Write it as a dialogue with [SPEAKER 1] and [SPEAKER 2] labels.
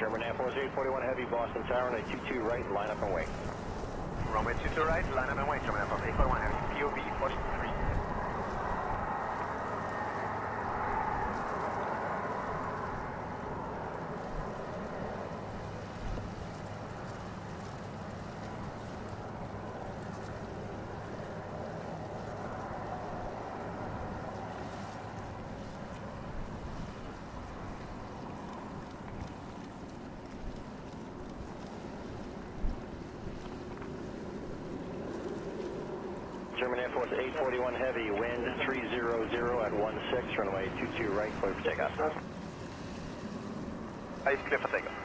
[SPEAKER 1] German Air Force 841 Heavy, Boston Tower, runway 22 right, line up and wait.
[SPEAKER 2] Runway 22 right, line up and wait, 841 Heavy, POV 43.
[SPEAKER 1] German Air Force 841 Heavy, wind 300 at 16, runway 22 right, clear for takeoff.
[SPEAKER 2] Ice clear for takeoff.